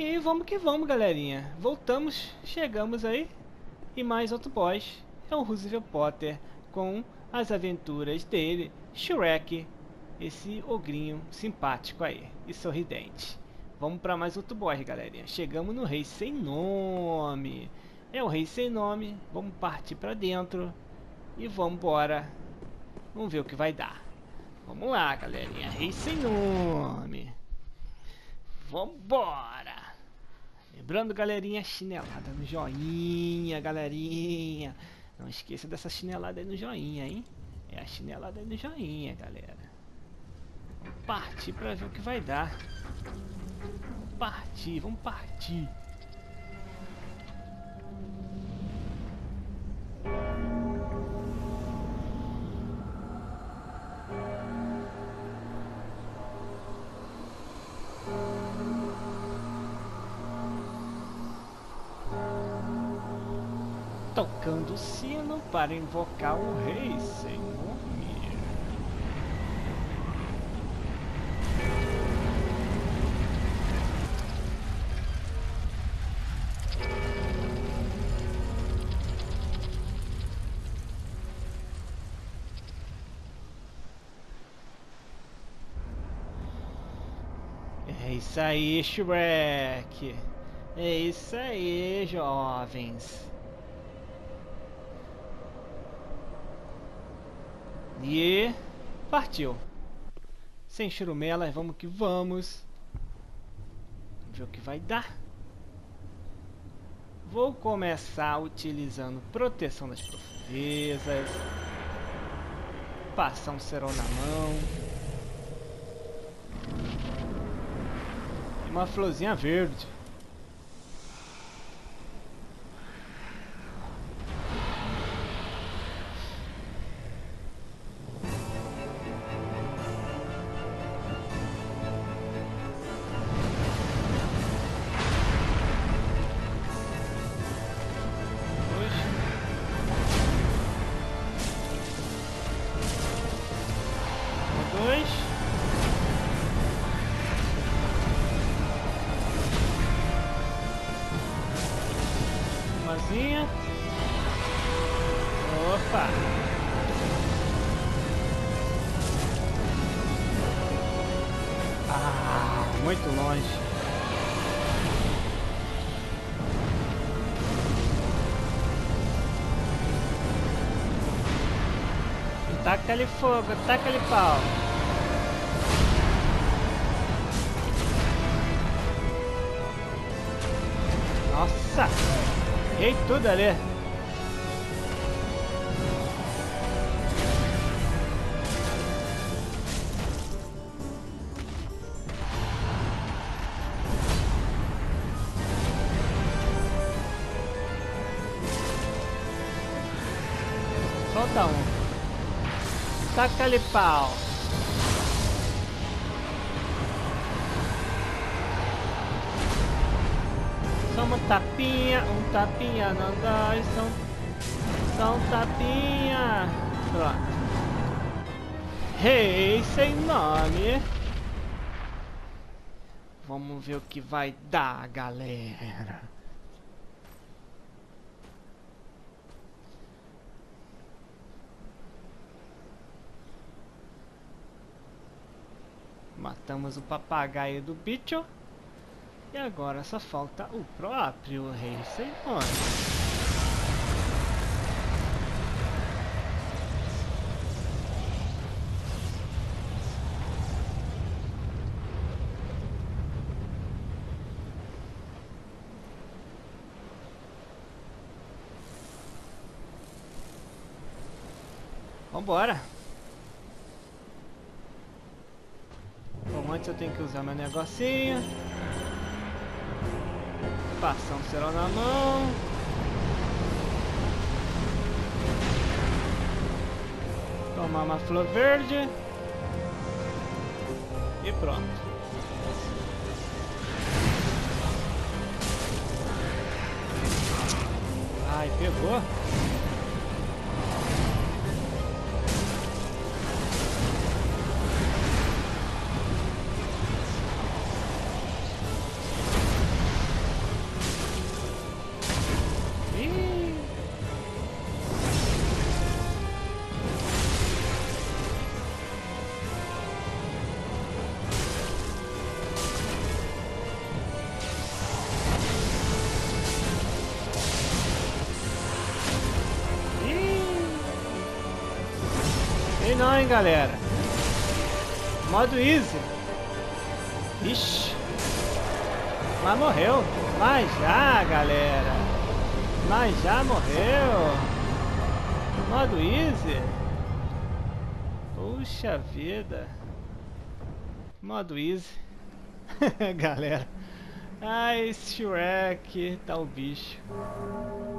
E vamos que vamos, galerinha. Voltamos, chegamos aí. E mais outro boss. É o Roosevelt Potter com as aventuras dele, Shrek, esse ogrinho simpático aí e sorridente. Vamos para mais outro boss, galerinha. Chegamos no Rei Sem Nome. É o Rei Sem Nome. Vamos partir para dentro. E vamos embora. Vamos ver o que vai dar. Vamos lá, galerinha. Rei Sem Nome. Vambora! Lembrando, galerinha, chinelada no joinha, galerinha. Não esqueça dessa chinelada aí no joinha, hein? É a chinelada aí no joinha, galera. Partir pra ver o que vai dar. Vamos partir, vamos partir. Tocando o sino para invocar o rei Senhor. É isso aí, Shrek. É isso aí, jovens. E partiu. Sem churumela, vamos que vamos. Vamos ver o que vai dar. Vou começar utilizando proteção das profundezas. Passar um cerol na mão. E uma florzinha verde. Opa! Ah, muito longe. Taca-lhe fogo, taca-lhe pau. Nossa! Errei tudo ali. Solta um. Taca-lhe pau. Só um tapinha, um tapinha, não dói, só um tapinha. Pronto. Rei sem nome. Vamos ver o que vai dar, galera. Matamos o papagaio do bicho. E agora só falta o próprio Rei Senhor. Vambora! Bom, antes eu tenho que usar meu negocinho. Passar um cerol na mão. Tomar uma flor verde. E pronto. Ai, pegou. Não, hein, galera. Modo easy. Ixi. Mas morreu. Mas já, galera. Mas já morreu. Modo easy. Puxa vida. Modo easy. galera. Ai, Shrek. Tá o bicho.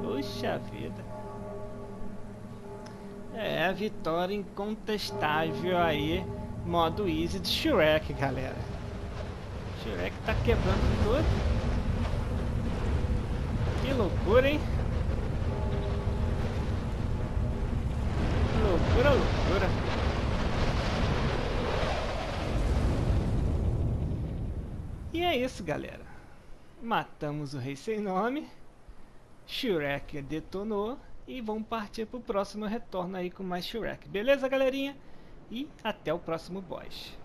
Puxa vida. É, a vitória incontestável aí. Modo easy de Shrek, galera. Shrek tá quebrando tudo. Que loucura, hein? Loucura, loucura. E é isso, galera. Matamos o rei sem nome. Shrek detonou. E vamos partir pro próximo retorno aí com mais Shrek. Beleza, galerinha? E até o próximo boss.